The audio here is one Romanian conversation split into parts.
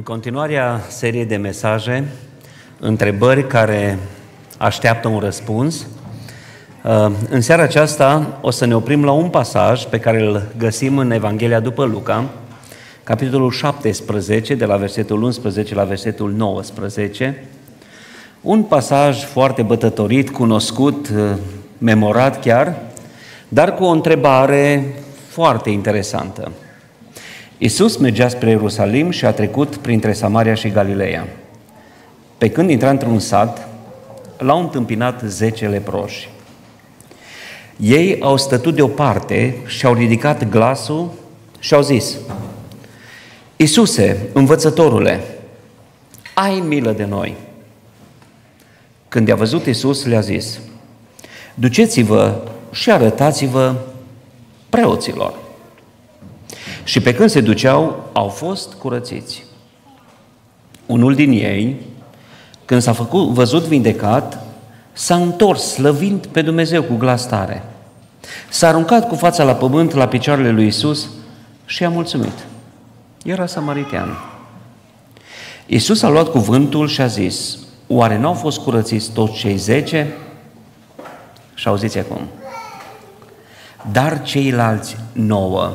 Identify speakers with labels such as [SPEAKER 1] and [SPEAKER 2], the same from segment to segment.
[SPEAKER 1] În continuarea seriei de mesaje, întrebări care așteaptă un răspuns, uh, în seara aceasta o să ne oprim la un pasaj pe care îl găsim în Evanghelia după Luca, capitolul 17, de la versetul 11 la versetul 19, un pasaj foarte bătătorit, cunoscut, uh, memorat chiar, dar cu o întrebare foarte interesantă. Iisus mergea spre Ierusalim și a trecut printre Samaria și Galileea. Pe când intra într-un sat, l-au întâmpinat zece leproși. Ei au stătut deoparte și au ridicat glasul și au zis, Iisuse, învățătorule, ai milă de noi. Când i-a văzut Iisus, le-a zis, duceți-vă și arătați-vă preoților. Și pe când se duceau, au fost curățiți. Unul din ei, când s-a făcut, văzut vindecat, s-a întors slăvind pe Dumnezeu cu glas tare. S-a aruncat cu fața la pământ la picioarele lui Isus și a mulțumit. Era samaritean. Isus a luat cuvântul și a zis, oare nu au fost curățiți toți cei zece? Și auziți acum. Dar ceilalți nouă,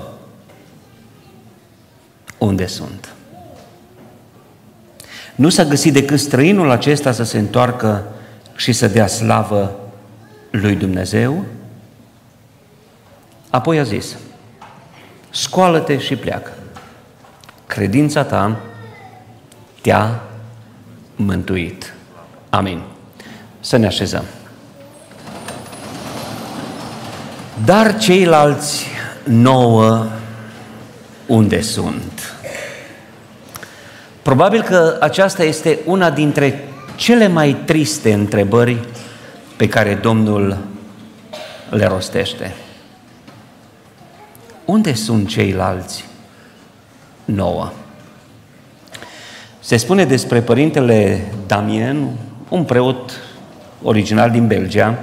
[SPEAKER 1] unde sunt. Nu s-a găsit decât străinul acesta să se întoarcă și să dea slavă lui Dumnezeu? Apoi a zis, scoală-te și pleacă. Credința ta te-a mântuit. Amin. Să ne așezăm. Dar ceilalți nouă unde sunt? Probabil că aceasta este una dintre cele mai triste întrebări pe care Domnul le rostește. Unde sunt ceilalți nouă? Se spune despre părintele Damien, un preot original din Belgia,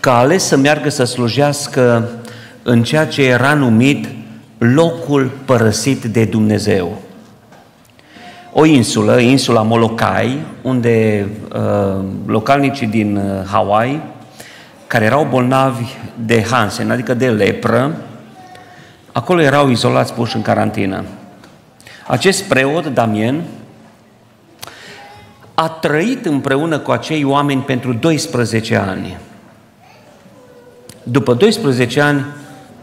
[SPEAKER 1] că a ales să meargă să slujească în ceea ce era numit locul părăsit de Dumnezeu o insulă, insula Molokai, unde uh, localnicii din uh, Hawaii, care erau bolnavi de Hansen, adică de lepră, acolo erau izolați, puși în carantină. Acest preot, Damien, a trăit împreună cu acei oameni pentru 12 ani. După 12 ani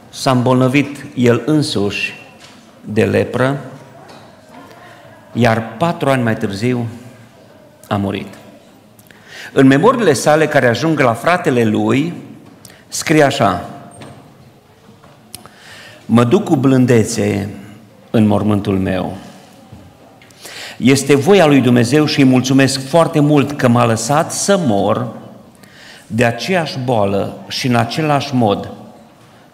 [SPEAKER 1] s-a îmbolnăvit el însuși de lepră iar patru ani mai târziu a murit. În memoriile sale care ajung la fratele lui, scrie așa, Mă duc cu blândețe în mormântul meu. Este voia lui Dumnezeu și îi mulțumesc foarte mult că m-a lăsat să mor de aceeași boală și în același mod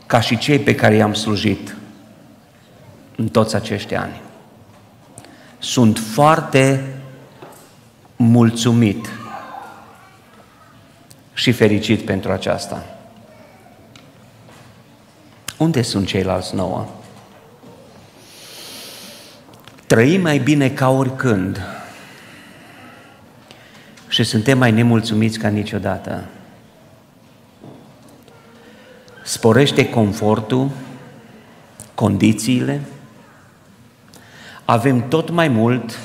[SPEAKER 1] ca și cei pe care i-am slujit în toți acești ani. Sunt foarte mulțumit și fericit pentru aceasta. Unde sunt ceilalți nouă? Trăim mai bine ca oricând și suntem mai nemulțumiți ca niciodată. Sporește confortul, condițiile, avem tot mai mult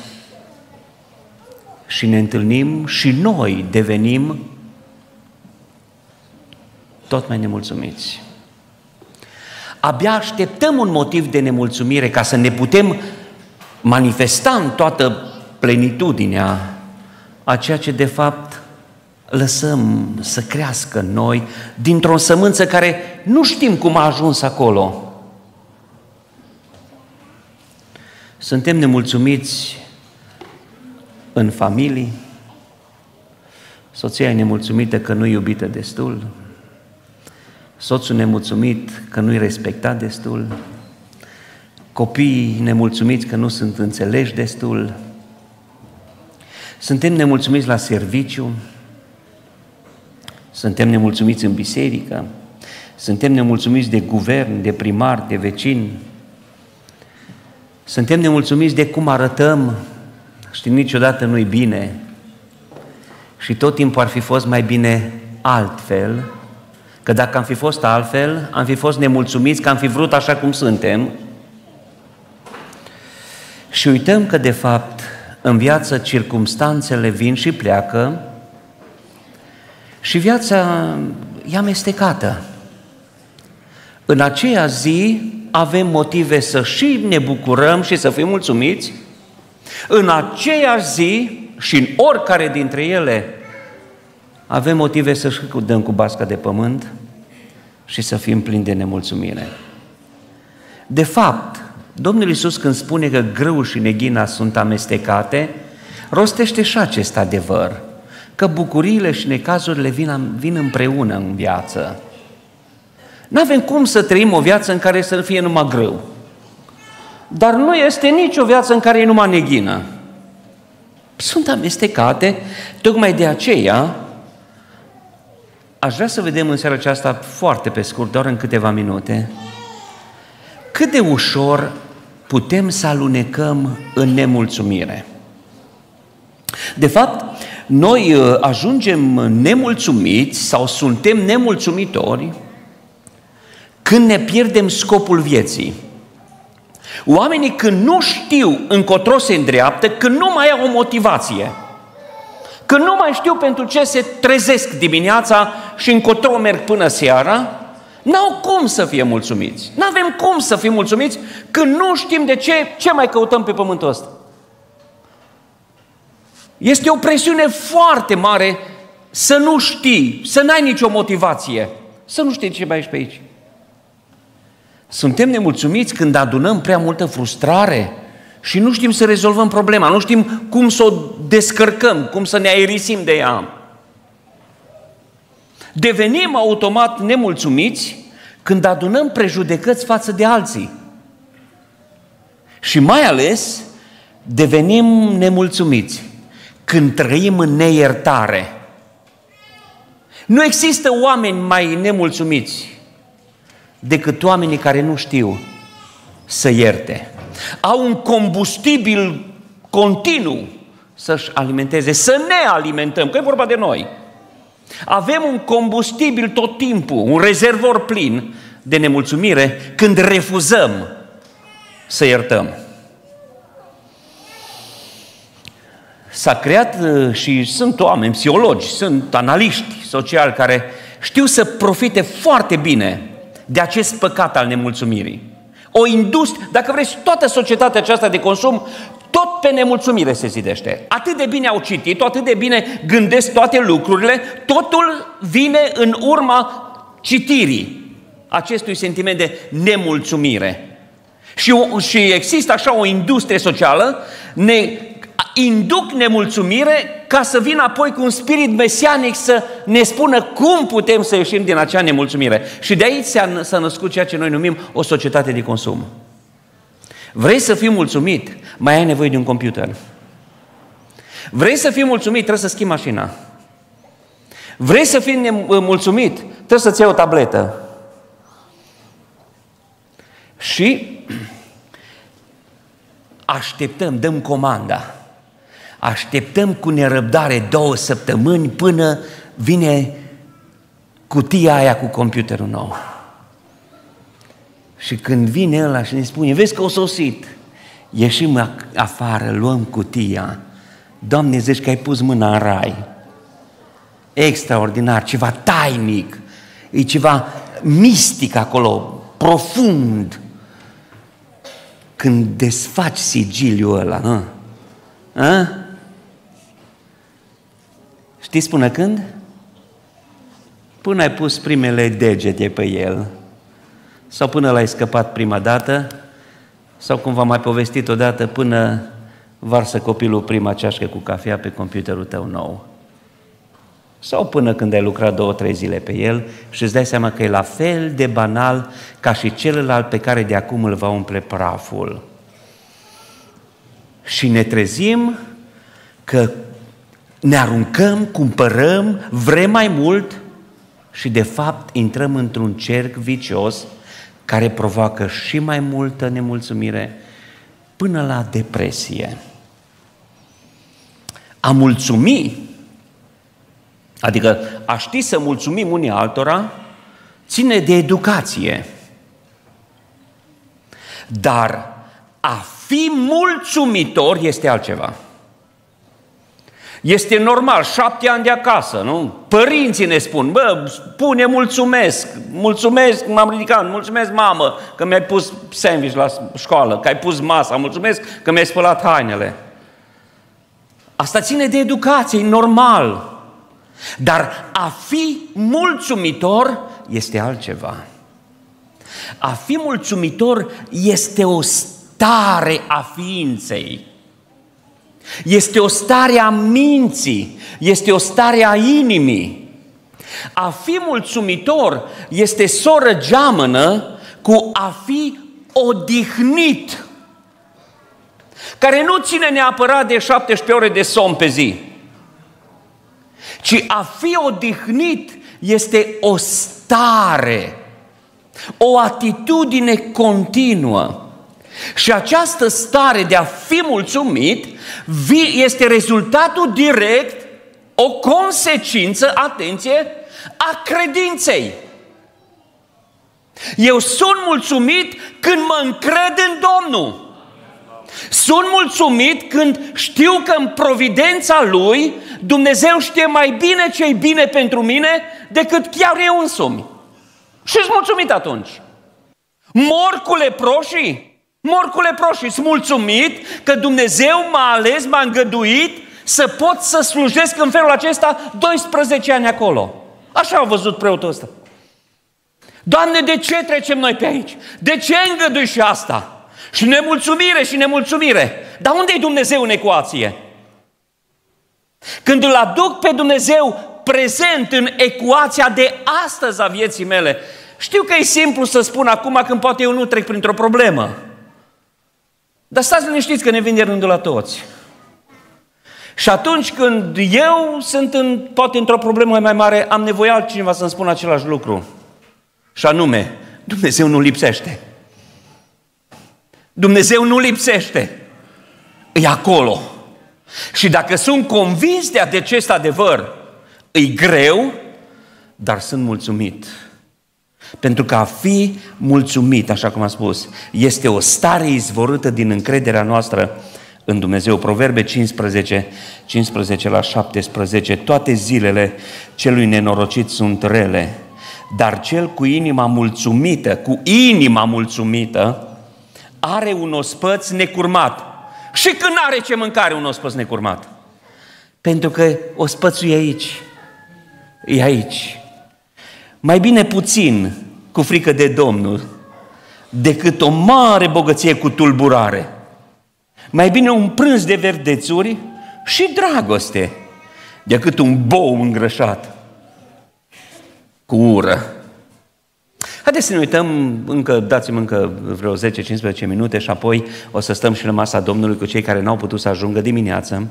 [SPEAKER 1] și ne întâlnim și noi devenim tot mai nemulțumiți. Abia așteptăm un motiv de nemulțumire ca să ne putem manifesta în toată plenitudinea a ceea ce de fapt lăsăm să crească în noi dintr-o sămânță care nu știm cum a ajuns acolo. Suntem nemulțumiți în familii, soția e nemulțumită că nu e iubită destul, soțul nemulțumit că nu e respectat destul, copiii nemulțumiți că nu sunt înțeleși destul, suntem nemulțumiți la serviciu, suntem nemulțumiți în biserică, suntem nemulțumiți de guvern, de primar, de vecini, Suntem nemulțumiți de cum arătăm, știm, niciodată nu-i bine. Și tot timpul ar fi fost mai bine altfel, că dacă am fi fost altfel, am fi fost nemulțumiți, că am fi vrut așa cum suntem. Și uităm că, de fapt, în viață circumstanțele vin și pleacă și viața e amestecată. În aceea zi avem motive să și ne bucurăm și să fim mulțumiți, în aceea zi și în oricare dintre ele avem motive să și dăm cu basca de pământ și să fim plini de nemulțumire. De fapt, Domnul Iisus când spune că grâu și neghina sunt amestecate, rostește și acest adevăr, că bucuriile și necazurile vin, vin împreună în viață. Nu avem cum să trăim o viață în care să fie numai greu. Dar nu este nici o viață în care e numai neghină. Sunt amestecate, tocmai de aceea aș vrea să vedem în seara aceasta foarte pe scurt, doar în câteva minute, cât de ușor putem să alunecăm în nemulțumire. De fapt, noi uh, ajungem nemulțumiți sau suntem nemulțumitori când ne pierdem scopul vieții. Oamenii când nu știu încotro se îndreaptă, când nu mai au o motivație, când nu mai știu pentru ce se trezesc dimineața și încotro merg până seara, N-au cum să fie mulțumiți. Nu avem cum să fim mulțumiți când nu știm de ce, ce mai căutăm pe pământul ăsta. Este o presiune foarte mare să nu știi, să n-ai nicio motivație, să nu știi ce mai ești pe aici. Suntem nemulțumiți când adunăm prea multă frustrare și nu știm să rezolvăm problema, nu știm cum să o descărcăm, cum să ne aerisim de ea. Devenim automat nemulțumiți când adunăm prejudecăți față de alții. Și mai ales devenim nemulțumiți când trăim în neiertare. Nu există oameni mai nemulțumiți decât oamenii care nu știu să ierte. Au un combustibil continuu să-și alimenteze, să ne alimentăm, că e vorba de noi. Avem un combustibil tot timpul, un rezervor plin de nemulțumire când refuzăm să iertăm. S-a creat uh, și sunt oameni, psihologi, sunt analiști sociali care știu să profite foarte bine de acest păcat al nemulțumirii. O industrie, dacă vreți, toată societatea aceasta de consum, tot pe nemulțumire se zidește. Atât de bine au citit, atât de bine gândesc toate lucrurile, totul vine în urma citirii acestui sentiment de nemulțumire. Și, și există așa o industrie socială, ne induc nemulțumire ca să vină apoi cu un spirit mesianic să ne spună cum putem să ieșim din acea nemulțumire. Și de aici s-a născut ceea ce noi numim o societate de consum. Vrei să fii mulțumit? Mai ai nevoie de un computer. Vrei să fii mulțumit? Trebuie să schimbi mașina. Vrei să fii mulțumit? Trebuie să-ți iei o tabletă. Și așteptăm, dăm comanda. Așteptăm cu nerăbdare două săptămâni până vine cutia aia cu computerul nou. Și când vine ăla și ne spune, vezi că o sosit, ieșim afară, luăm cutia, Doamne, zici că ai pus mâna în rai. Extraordinar, ceva tainic, e ceva mistic acolo, profund. Când desfaci sigiliul ăla, a? A? Știți până când? Până ai pus primele degete pe el. Sau până l-ai scăpat prima dată, sau cum v-am mai povestit odată, până varsă copilul prima ceașcă cu cafea pe computerul tău nou. Sau până când ai lucrat două, trei zile pe el și îți dai seama că e la fel de banal ca și celălalt pe care de acum îl va umple praful. Și ne trezim că ne aruncăm, cumpărăm, vrem mai mult și de fapt intrăm într-un cerc vicios care provoacă și mai multă nemulțumire până la depresie. A mulțumi, adică a ști să mulțumim unii altora, ține de educație. Dar a fi mulțumitor este altceva. Este normal, șapte ani de acasă, nu? Părinții ne spun, bă, spune mulțumesc, mulțumesc, m-am ridicat, mulțumesc mamă că mi-ai pus sandwich la școală, că ai pus masa, mulțumesc că mi-ai spălat hainele. Asta ține de educație, e normal. Dar a fi mulțumitor este altceva. A fi mulțumitor este o stare a ființei. Este o stare a minții, este o stare a inimii. A fi mulțumitor este soră geamănă cu a fi odihnit, care nu ține neapărat de 17 ore de somn pe zi, ci a fi odihnit este o stare, o atitudine continuă. Și această stare de a fi mulțumit este rezultatul direct, o consecință, atenție, a credinței. Eu sunt mulțumit când mă încred în Domnul. Sunt mulțumit când știu că în providența Lui Dumnezeu știe mai bine ce e bine pentru mine decât chiar eu însumi. Și sunt mulțumit atunci. Mor cu leproșii? Mor cu leproșii. Sunt mulțumit că Dumnezeu m-a ales, m-a îngăduit să pot să slujesc în felul acesta 12 ani acolo. Așa au văzut preotul ăsta. Doamne, de ce trecem noi pe aici? De ce îngădui și asta? Și nemulțumire și nemulțumire. Dar unde e Dumnezeu în ecuație? Când îl aduc pe Dumnezeu prezent în ecuația de astăzi a vieții mele, știu că e simplu să spun acum când poate eu nu trec printr-o problemă. Dar stați liniștiți că ne vine rândul la toți. Și atunci când eu sunt în, poate într-o problemă mai mare, am nevoie altcineva să-mi spună același lucru. Și anume, Dumnezeu nu lipsește. Dumnezeu nu lipsește. E acolo. Și dacă sunt convins de acest adevăr, e greu, dar sunt mulțumit. Pentru că a fi mulțumit, așa cum am spus, este o stare izvorâtă din încrederea noastră în Dumnezeu. Proverbe 15, 15 la 17, toate zilele celui nenorocit sunt rele, dar cel cu inima mulțumită, cu inima mulțumită, are un ospăț necurmat. Și când are ce mâncare un ospăț necurmat? Pentru că ospățul e aici. E aici. Mai bine puțin cu frică de Domnul decât o mare bogăție cu tulburare. Mai bine un prânz de verdețuri și dragoste decât un bou îngrășat cu ură. Haideți să ne uităm, încă, dați-mi încă vreo 10-15 minute și apoi o să stăm și la masa Domnului cu cei care n-au putut să ajungă dimineață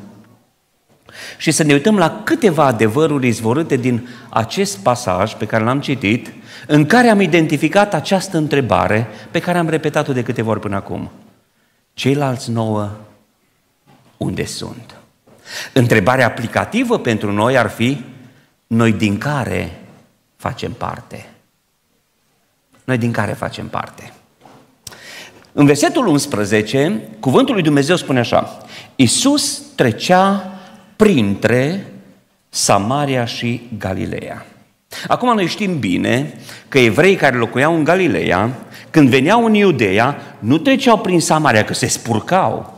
[SPEAKER 1] și să ne uităm la câteva adevăruri izvorâte din acest pasaj pe care l-am citit, în care am identificat această întrebare pe care am repetat-o de câteva ori până acum. Ceilalți nouă, unde sunt? Întrebarea aplicativă pentru noi ar fi, noi din care facem parte? Noi din care facem parte? În versetul 11, cuvântul lui Dumnezeu spune așa, Iisus trecea printre Samaria și Galileea. Acum noi știm bine că evrei care locuiau în Galileea, când veneau în Iudeea, nu treceau prin Samaria, că se spurcau.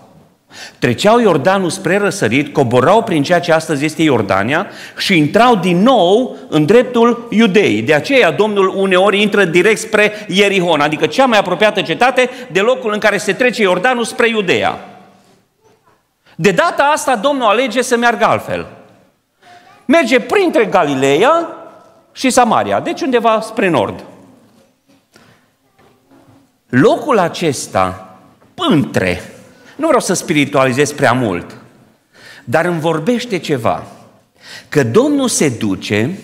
[SPEAKER 1] Treceau Iordanul spre răsărit, coborau prin ceea ce astăzi este Iordania și intrau din nou în dreptul Iudei. De aceea Domnul uneori intră direct spre Ierihon, adică cea mai apropiată cetate de locul în care se trece Iordanul spre Iudeea. De data asta Domnul alege să meargă altfel. Merge printre Galileea și Samaria, deci undeva spre nord. Locul acesta, între, nu vreau să spiritualizez prea mult, dar îmi vorbește ceva, că Domnul se duce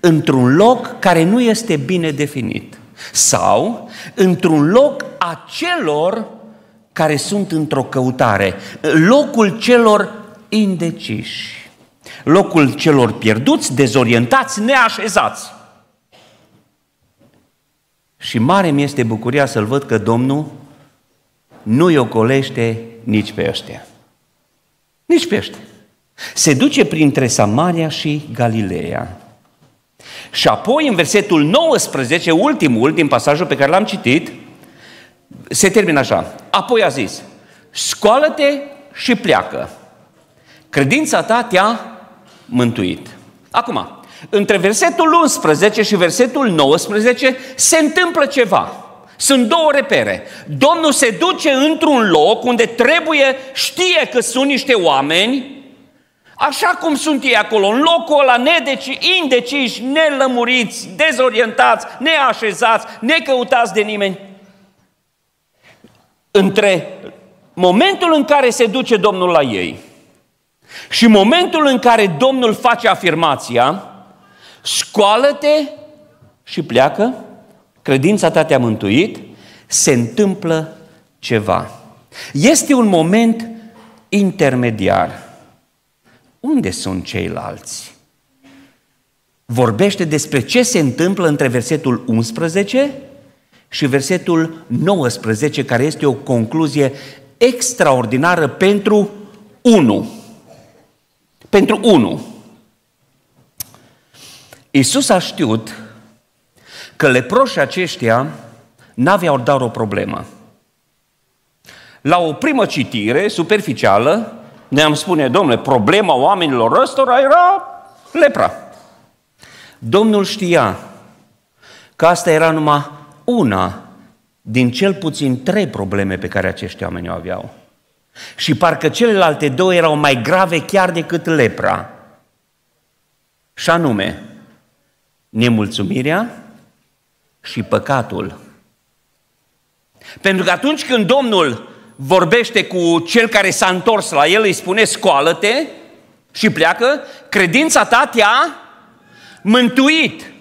[SPEAKER 1] într-un loc care nu este bine definit sau într-un loc a celor care sunt într-o căutare, locul celor indeciși, locul celor pierduți, dezorientați, neașezați. Și mare mi este bucuria să-L văd că Domnul nu-i ocolește nici pe ăștia. Nici pe ăștia. Se duce printre Samaria și Galileea. Și apoi, în versetul 19, ultimul din pasajul pe care l-am citit, se termină așa. Apoi a zis, scoală-te și pleacă. Credința ta te-a mântuit. Acum, între versetul 11 și versetul 19 se întâmplă ceva. Sunt două repere. Domnul se duce într-un loc unde trebuie, știe că sunt niște oameni, așa cum sunt ei acolo, în locul ăla nedeci, indeciși, nelămuriți, dezorientați, neașezați, necăutați de nimeni. Între momentul în care se duce Domnul la ei și momentul în care Domnul face afirmația, scoală-te și pleacă, credința ta te-a mântuit, se întâmplă ceva. Este un moment intermediar. Unde sunt ceilalți? Vorbește despre ce se întâmplă între versetul 11 și versetul 19, care este o concluzie extraordinară pentru 1. Pentru 1. Iisus a știut că leproșii aceștia n-aveau doar o problemă. La o primă citire superficială, ne-am spune, domnule, problema oamenilor ăstora era lepra. Domnul știa că asta era numai una din cel puțin trei probleme pe care acești oameni o aveau. Și parcă celelalte două erau mai grave chiar decât lepra. Și anume, nemulțumirea și păcatul. Pentru că atunci când Domnul vorbește cu cel care s-a întors la el, îi spune scoală-te și pleacă, credința ta te-a mântuit.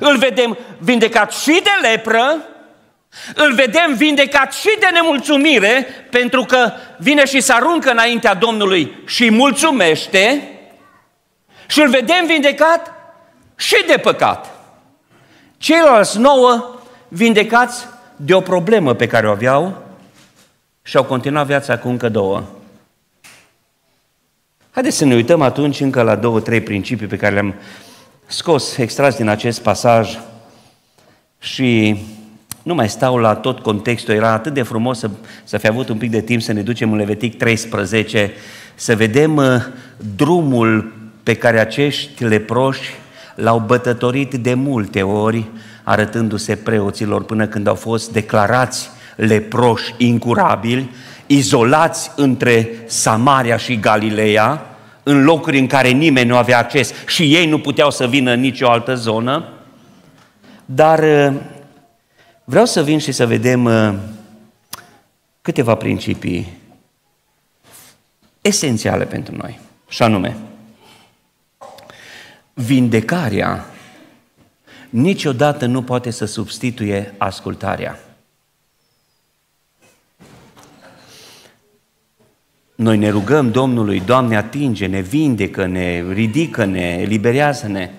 [SPEAKER 1] Îl vedem vindecat și de lepră, îl vedem vindecat și de nemulțumire, pentru că vine și se aruncă înaintea Domnului și mulțumește, și îl vedem vindecat și de păcat. Ceilalți nouă vindecați de o problemă pe care o aveau și au continuat viața cu încă două. Haideți să ne uităm atunci încă la două, trei principii pe care le-am scos, extras din acest pasaj și nu mai stau la tot contextul, era atât de frumos să, să fi avut un pic de timp să ne ducem în Levitic 13, să vedem uh, drumul pe care acești leproși l-au bătătorit de multe ori, arătându-se preoților până când au fost declarați leproși incurabili, izolați între Samaria și Galileea, în locuri în care nimeni nu avea acces și ei nu puteau să vină în nicio altă zonă. Dar uh, vreau să vin și să vedem uh, câteva principii esențiale pentru noi. Și anume, vindecarea niciodată nu poate să substituie ascultarea. Noi ne rugăm Domnului, Doamne, atinge-ne, vindecă-ne, ridică-ne, eliberează-ne.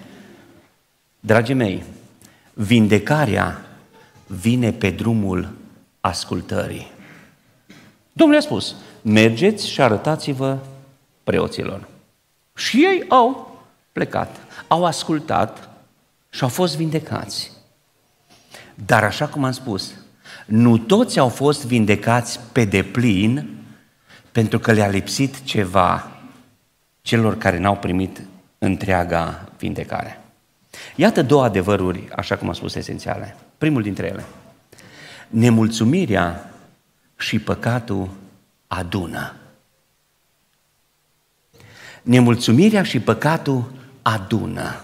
[SPEAKER 1] Dragii mei, vindecarea vine pe drumul ascultării. Domnul a spus, mergeți și arătați-vă preoților. Și ei au plecat, au ascultat și au fost vindecați. Dar așa cum am spus, nu toți au fost vindecați pe deplin pentru că le-a lipsit ceva celor care n-au primit întreaga vindecare. Iată două adevăruri, așa cum am spus, esențiale. Primul dintre ele. Nemulțumirea și păcatul adună. Nemulțumirea și păcatul adună.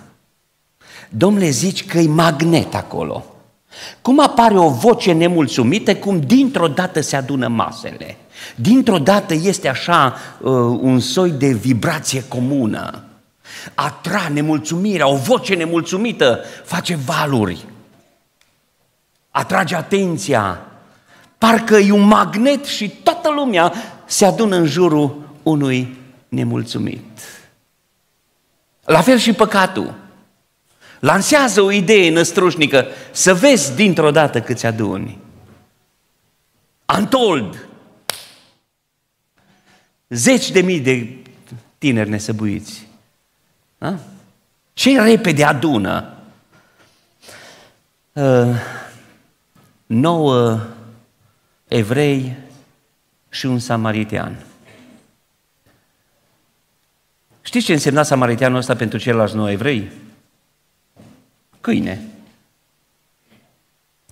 [SPEAKER 1] Domnule, zici că e magnet acolo. Cum apare o voce nemulțumită, cum dintr-o dată se adună masele. Dintr-o dată este așa uh, un soi de vibrație comună. Atra nemulțumirea, o voce nemulțumită face valuri. Atrage atenția Parcă e un magnet și toată lumea se adună în jurul unui nemulțumit. La fel și păcatul. Lansează o idee năstrușnică să vezi dintr-o dată câți aduni. Antold. Zeci de mii de tineri nesăbuiți. Da? Ce repede adună? Uh, nouă evrei și un samaritean. Știți ce însemna samariteanul ăsta pentru ceilalți nouă evrei? Câine.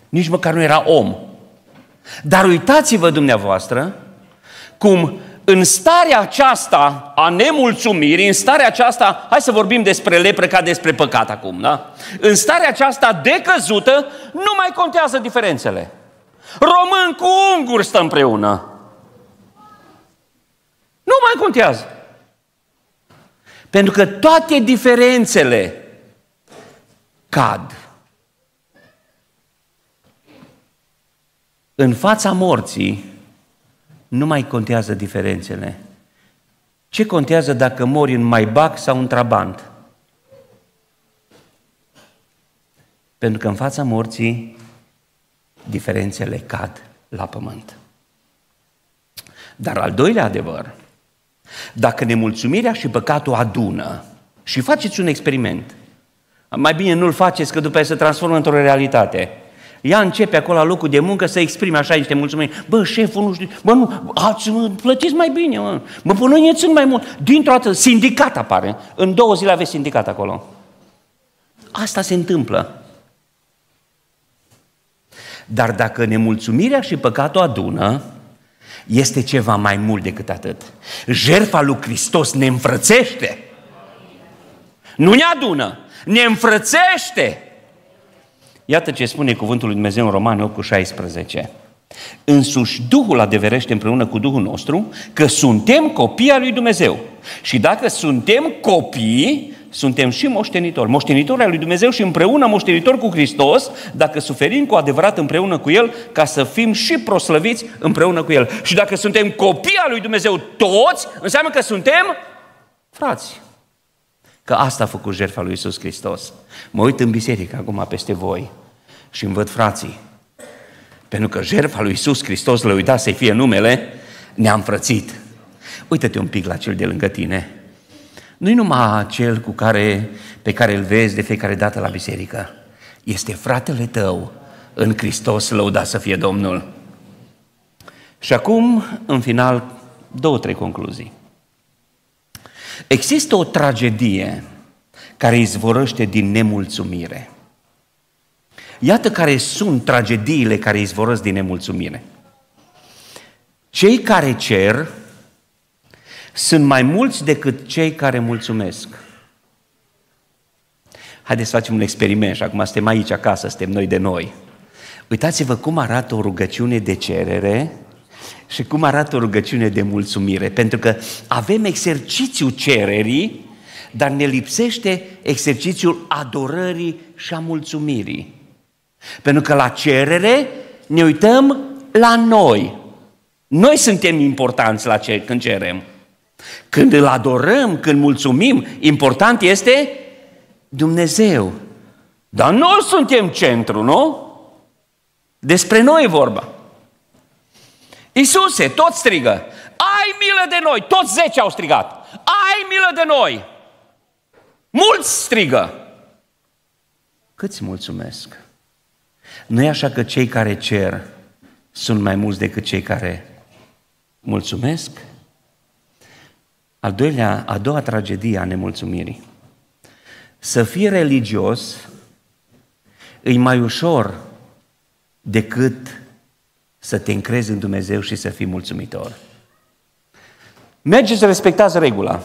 [SPEAKER 1] Nici măcar nu era om. Dar uitați-vă dumneavoastră cum în starea aceasta a nemulțumirii, în starea aceasta, hai să vorbim despre lepră ca despre păcat acum, da? În starea aceasta decăzută, nu mai contează diferențele. Român cu ungur stă împreună. Nu mai contează. Pentru că toate diferențele cad. În fața morții nu mai contează diferențele. Ce contează dacă mori în Maibac sau în Trabant? Pentru că în fața morții diferențele cad la pământ. Dar al doilea adevăr, dacă nemulțumirea și păcatul adună, și faceți un experiment, mai bine nu-l faceți, că după aceea se transformă într-o realitate. Ea începe acolo la locul de muncă să exprime așa niște mulțumiri. Bă, șeful, nu știu, bă, nu, ați, mă, plătiți mai bine, mă. Bă, până noi ne mai mult. Dintr-o dată, sindicat apare. În două zile aveți sindicat acolo. Asta se întâmplă. Dar dacă nemulțumirea și păcatul adună, este ceva mai mult decât atât. Jerfa lui Hristos ne înfrățește. Nu ne adună, ne înfrățește. Iată ce spune cuvântul lui Dumnezeu în Romani 8 cu 16. Însuși Duhul adeverește împreună cu Duhul nostru că suntem copii al lui Dumnezeu. Și dacă suntem copii, suntem și moștenitori. Moștenitori al lui Dumnezeu și împreună moștenitori cu Hristos, dacă suferim cu adevărat împreună cu El, ca să fim și proslăviți împreună cu El. Și dacă suntem copii al lui Dumnezeu toți, înseamnă că suntem frați. Că asta a făcut jertfa lui Isus Hristos. Mă uit în biserică acum peste voi și îmi văd frații. Pentru că jertfa lui Isus Hristos, le uita să-i fie numele, ne-a înfrățit. Uită-te un pic la cel de lângă tine. Nu-i numai cel cu care, pe care îl vezi de fiecare dată la biserică. Este fratele tău în Hristos, lăuda să fie Domnul. Și acum, în final, două, trei concluzii. Există o tragedie care izvorăște din nemulțumire. Iată care sunt tragediile care izvorăsc din nemulțumire. Cei care cer sunt mai mulți decât cei care mulțumesc. Haideți să facem un experiment și acum suntem aici acasă, suntem noi de noi. Uitați-vă cum arată o rugăciune de cerere și cum arată o rugăciune de mulțumire. Pentru că avem exercițiul cererii, dar ne lipsește exercițiul adorării și a mulțumirii. Pentru că la cerere ne uităm la noi. Noi suntem importanți la ce, când cerem. Când îl adorăm, când mulțumim, important este Dumnezeu. Dar noi suntem centru, nu? Despre noi e vorba. Iisuse, tot strigă, ai milă de noi, toți zece au strigat, ai milă de noi. Mulți strigă. Câți mulțumesc? Nu e așa că cei care cer sunt mai mulți decât cei care mulțumesc? Al doilea, a doua tragedie a nemulțumirii. Să fii religios e mai ușor decât să te încrezi în Dumnezeu și să fii mulțumitor. Mergeți să respectați regula.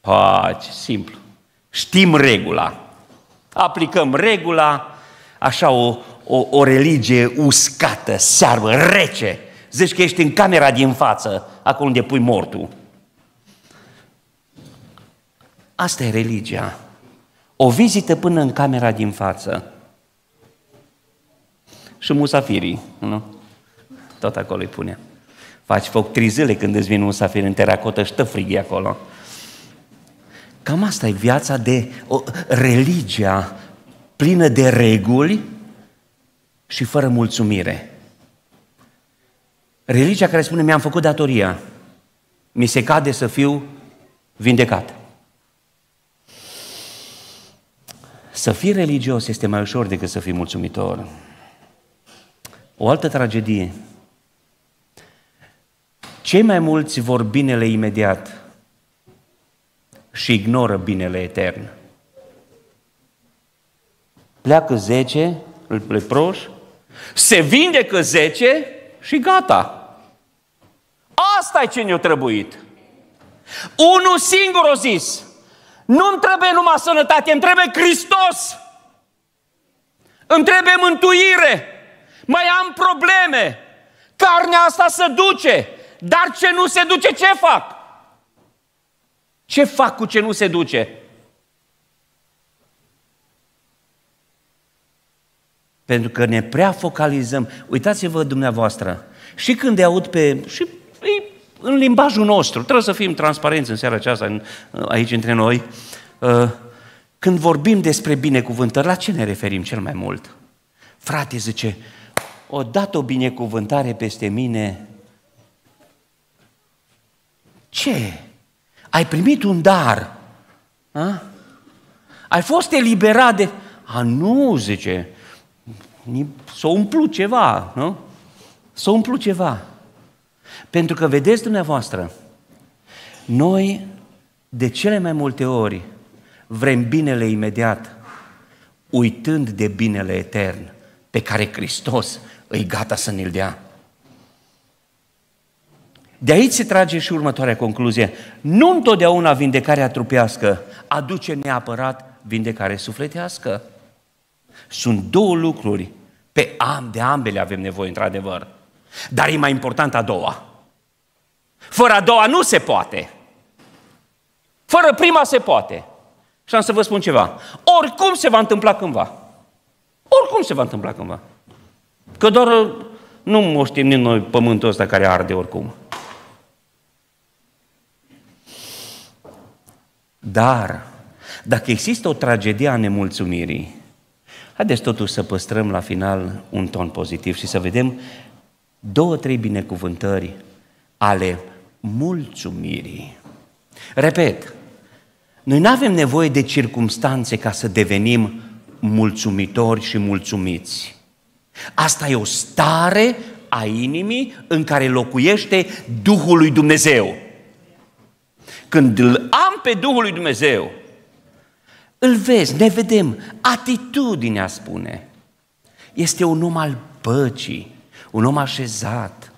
[SPEAKER 1] Paci, simplu. Știm regula. Aplicăm regula, așa o, o, o religie uscată, searbă, rece. Zici că ești în camera din față, acolo unde pui mortul. Asta e religia. O vizită până în camera din față. Și musafirii, nu? Tot acolo îi pune. Faci foc trei zile când îți vine un safir în teracotă și tă frighi acolo. Cam asta e viața de o, religia plină de reguli și fără mulțumire. Religia care spune mi-am făcut datoria, mi se cade să fiu vindecat. Să fii religios este mai ușor decât să fii mulțumitor. O altă tragedie. Cei mai mulți vor binele imediat și ignoră binele etern. Pleacă zece leproși, se vindecă zece și gata. Asta e ce ne-a trebuit. Unul singur a zis, nu-mi trebuie numai sănătate, îmi trebuie Hristos. Îmi trebuie mântuire. Mai am probleme. Carnea asta se duce. Dar ce nu se duce, ce fac? Ce fac cu ce nu se duce? Pentru că ne prea focalizăm. Uitați-vă dumneavoastră, și când îi aud pe... și în limbajul nostru, trebuie să fim transparenți în seara aceasta aici între noi, uh, când vorbim despre binecuvântări, la ce ne referim cel mai mult? Frate, zice, o dat o binecuvântare peste mine. Ce? Ai primit un dar. A? Ai fost eliberat de... A, nu, zice, s-a umplut ceva, nu? S-a umplut ceva. Pentru că, vedeți dumneavoastră, noi de cele mai multe ori vrem binele imediat, uitând de binele etern pe care Hristos îi gata să ne-l dea. De aici se trage și următoarea concluzie. Nu întotdeauna vindecarea trupească aduce neapărat vindecare sufletească. Sunt două lucruri. Pe am, de ambele avem nevoie, într-adevăr. Dar e mai important a doua. Fără a doua nu se poate. Fără prima se poate. Și am să vă spun ceva. Oricum se va întâmpla cândva. Oricum se va întâmpla cândva. Că doar nu moștim noi pământul ăsta care arde oricum. Dar, dacă există o tragedie a nemulțumirii, haideți totuși să păstrăm la final un ton pozitiv și să vedem două, trei binecuvântări ale mulțumirii. Repet, noi nu avem nevoie de circumstanțe ca să devenim mulțumitori și mulțumiți. Asta e o stare a inimii în care locuiește Duhul lui Dumnezeu. Când îl am pe Duhul lui Dumnezeu, îl vezi, ne vedem, atitudinea spune. Este un om al păcii, un om așezat,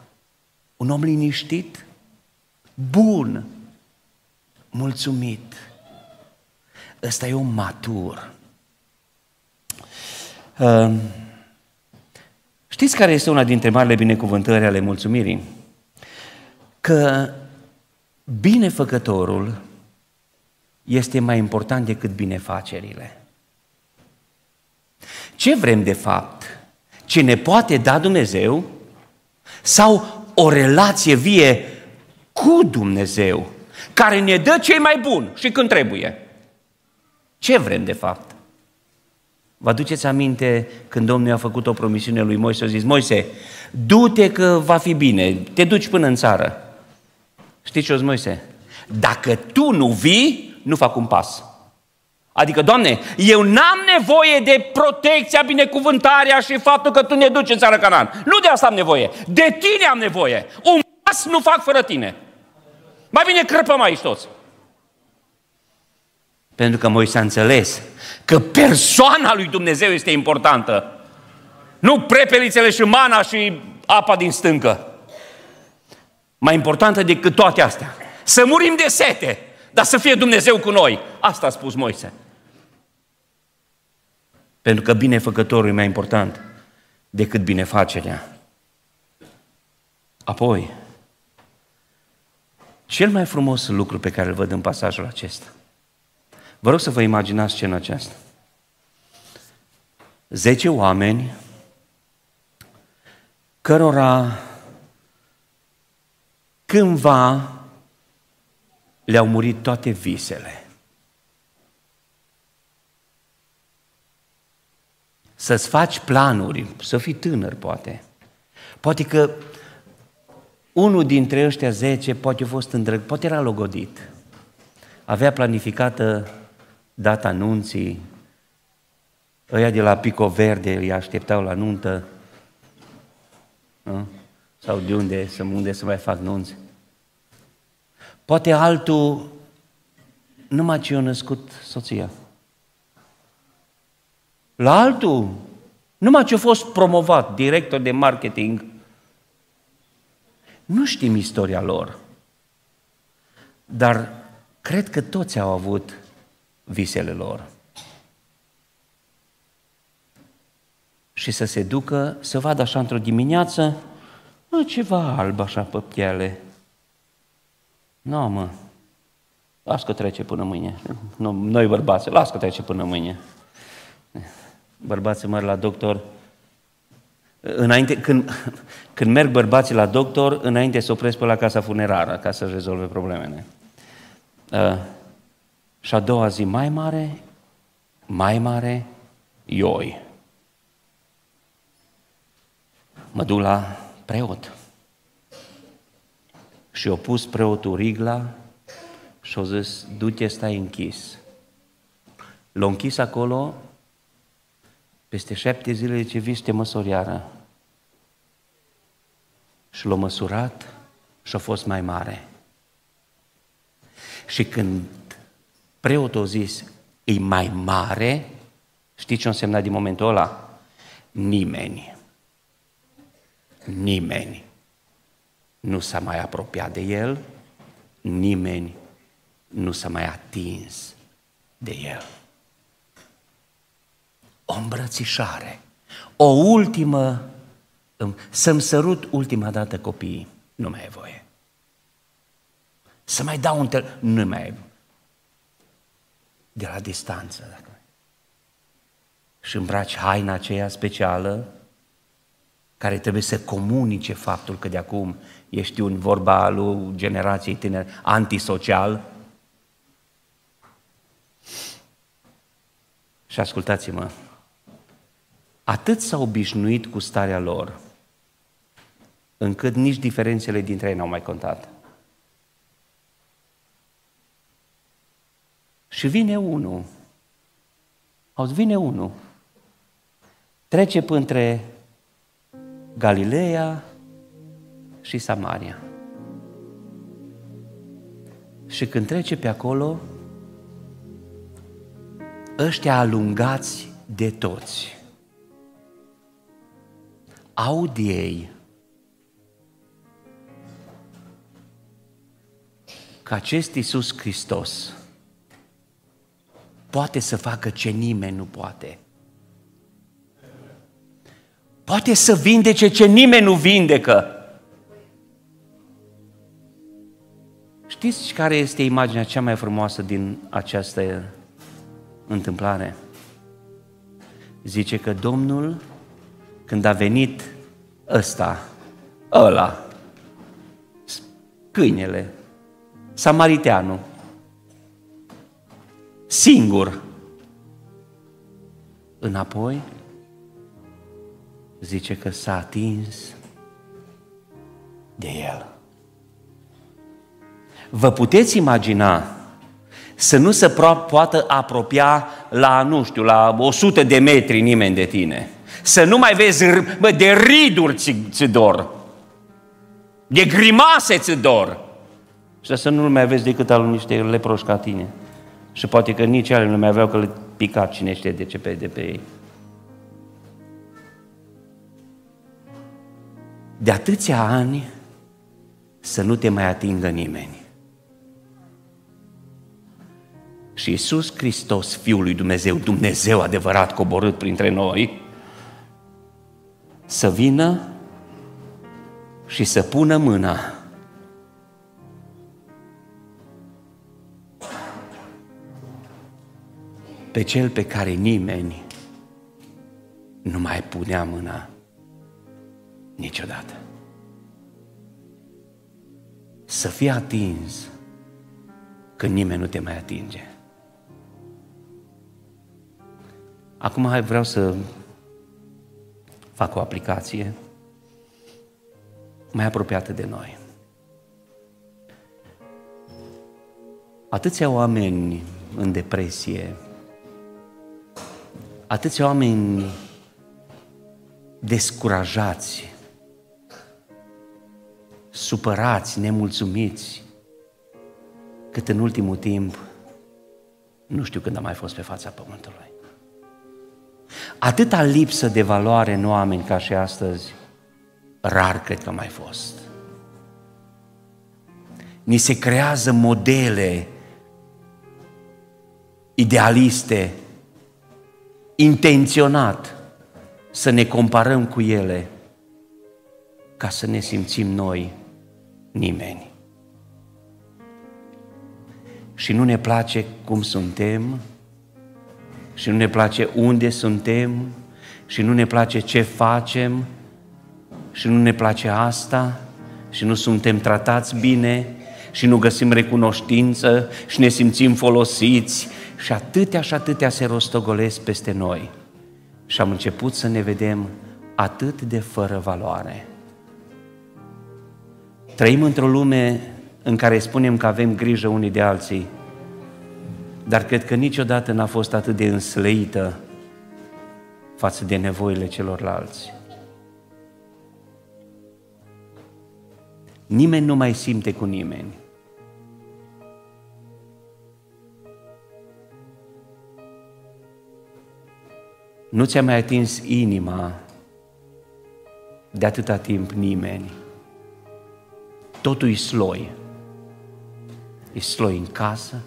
[SPEAKER 1] un om liniștit, bun, mulțumit. Ăsta e un matur. Uh, știți care este una dintre marile binecuvântări ale mulțumirii? Că binefăcătorul este mai important decât binefacerile. Ce vrem de fapt? Ce ne poate da Dumnezeu? Sau o relație vie cu Dumnezeu, care ne dă cei mai buni și când trebuie? Ce vrem de fapt? Vă aduceți aminte când Domnul a făcut o promisiune lui Moise, a zis, Moise, du-te că va fi bine, te duci până în țară. Știți ce o Moise? Dacă tu nu vii, nu fac un pas. Adică, Doamne, eu n-am nevoie de protecția, binecuvântarea și faptul că Tu ne duci în țara Canaan. Nu de asta am nevoie. De Tine am nevoie. Un pas nu fac fără Tine. Mai bine crăpăm aici toți. Pentru că Moise a înțeles că persoana lui Dumnezeu este importantă. Nu prepelițele și mana și apa din stâncă. Mai importantă decât toate astea. Să murim de sete, dar să fie Dumnezeu cu noi. Asta a spus Moise. Pentru că binefăcătorul e mai important decât binefacerea. Apoi, cel mai frumos lucru pe care îl văd în pasajul acesta. Vă rog să vă imaginați scena aceasta. Zece oameni cărora cândva le-au murit toate visele. Să-ți faci planuri, să fii tânăr poate. Poate că unul dintre ăștia zece poate a fost îndrăg, poate era logodit. Avea planificată data anunții, ăia de la Pico Verde îi așteptau la nuntă, nu? sau de unde, unde să mai fac nunți. Poate altul numai ce a născut soția. La altul, numai ce a fost promovat, director de marketing, nu știm istoria lor, dar cred că toți au avut visele lor. Și să se ducă, să vadă așa într-o dimineață, mă, ceva alb așa pe piele. Nu, mă, las că trece până mâine. Noi bărbați, las că trece până mâine. Bărbații mă la doctor, înainte, când, când merg bărbații la doctor, înainte să opresc pe la casa funerară ca să rezolve problemele. Uh, și a doua zi mai mare, mai mare, ioi. Mă duc la preot. Și a pus preotul rigla și a zis, du-te, stai închis. L-a închis acolo, peste șapte zile ce vii te măsori iară. Și l-a măsurat și a fost mai mare. Și când preotul a zis, e mai mare, știți ce a însemnat din momentul ăla? Nimeni. Nimeni nu s-a mai apropiat de el, nimeni nu s-a mai atins de el. O îmbrățișare, o ultimă, să-mi sărut ultima dată copiii, nu mai e voie. Să mai dau un tel... nu mai e De la distanță. Dacă... Și îmbraci haina aceea specială care trebuie să comunice faptul că de acum ești un vorba lui generației tinere antisocial. Și ascultați-mă, atât s-au obișnuit cu starea lor, încât nici diferențele dintre ei n-au mai contat. Și vine unul, auzi, vine unul, trece pe între Galileea și Samaria. Și când trece pe acolo, ăștia alungați de toți, aud ei că acest Iisus Hristos poate să facă ce nimeni nu poate. Poate să vindece ce nimeni nu vindecă. Știți care este imaginea cea mai frumoasă din această întâmplare? Zice că Domnul, când a venit ăsta, ăla, câinele, samariteanul, singur, înapoi, zice că s-a atins de el. Vă puteți imagina să nu se poată apropia la, nu știu, la 100 de metri nimeni de tine. Să nu mai vezi, bă, de riduri ți, ți dor. De grimase ți dor. Și să nu mai vezi decât al niște leproși ca tine. Și poate că nici ale nu mai aveau că le pica cine știe de ce pe, de pe ei. De atâția ani să nu te mai atingă nimeni. Și Iisus Hristos, Fiul lui Dumnezeu, Dumnezeu adevărat coborât printre noi, să vină și să pună mâna pe cel pe care nimeni nu mai punea mâna niciodată. să fii atins când nimeni nu te mai atinge. Acum hai, vreau să fac o aplicație mai apropiată de noi. Atâția oameni în depresie, atâția oameni descurajați, supărați, nemulțumiți, cât în ultimul timp nu știu când am mai fost pe fața pământului. Atâta lipsă de valoare în oameni ca și astăzi, rar cred că mai fost. Ni se creează modele idealiste, intenționat să ne comparăm cu ele ca să ne simțim noi nimeni. Și nu ne place cum suntem, și nu ne place unde suntem, și nu ne place ce facem, și nu ne place asta, și nu suntem tratați bine, și nu găsim recunoștință, și ne simțim folosiți, și atâtea și atâtea se rostogolesc peste noi. Și am început să ne vedem atât de fără valoare. Trăim într-o lume în care spunem că avem grijă unii de alții, dar cred că niciodată n-a fost atât de înslăită față de nevoile celorlalți. Nimeni nu mai simte cu nimeni. Nu ți-a mai atins inima de atâta timp nimeni. Totul e sloi. E sloi în casă,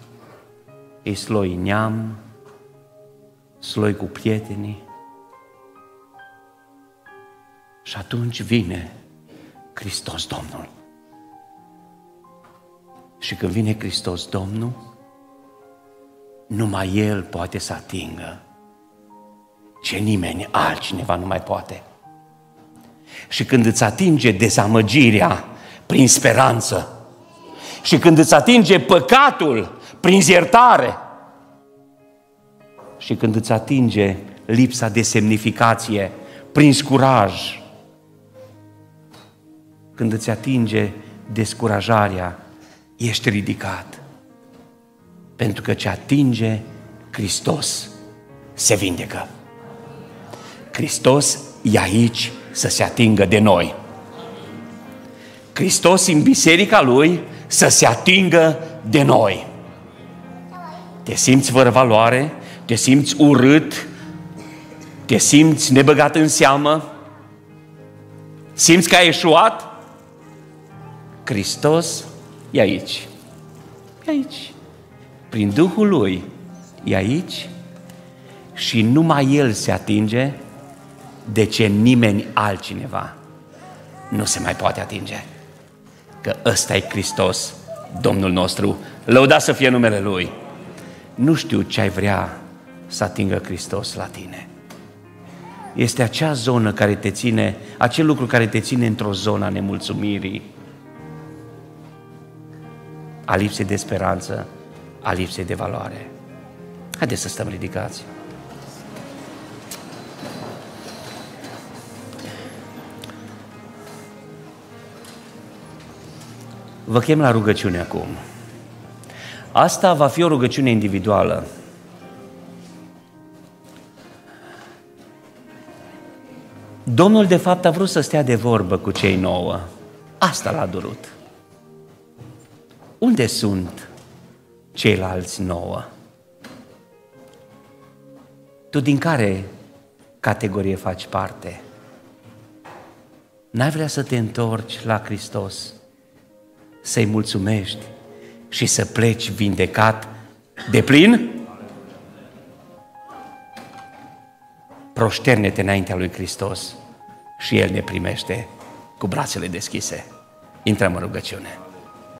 [SPEAKER 1] e sloi în neam, sloi cu prietenii. Și atunci vine Hristos Domnul. Și când vine Hristos Domnul, numai El poate să atingă ce nimeni altcineva nu mai poate. Și când îți atinge dezamăgirea prin speranță, și când îți atinge păcatul prin iertare, și când îți atinge lipsa de semnificație prin scuraj, când îți atinge descurajarea, ești ridicat. Pentru că ce atinge Hristos se vindecă. Hristos e aici să se atingă de noi. Hristos în biserica Lui să se atingă de noi. Te simți fără valoare, te simți urât, te simți nebăgat în seamă, simți că ai eșuat? Hristos e aici. E aici. Prin Duhul Lui e aici și numai El se atinge de ce nimeni altcineva nu se mai poate atinge. Că ăsta e Hristos, Domnul nostru, lăuda să fie numele Lui. Nu știu ce ai vrea să atingă Hristos la tine. Este acea zonă care te ține, acel lucru care te ține într-o zonă a nemulțumirii, a lipsei de speranță, a lipsei de valoare. Haideți să stăm ridicați. Vă chem la rugăciune acum. Asta va fi o rugăciune individuală. Domnul, de fapt, a vrut să stea de vorbă cu cei nouă. Asta l-a durut. Unde sunt ceilalți nouă? Tu din care categorie faci parte? N-ai vrea să te întorci la Hristos? să-i mulțumești și să pleci vindecat de plin? Proșterne-te înaintea lui Hristos și El ne primește cu brațele deschise. Intrăm în rugăciune.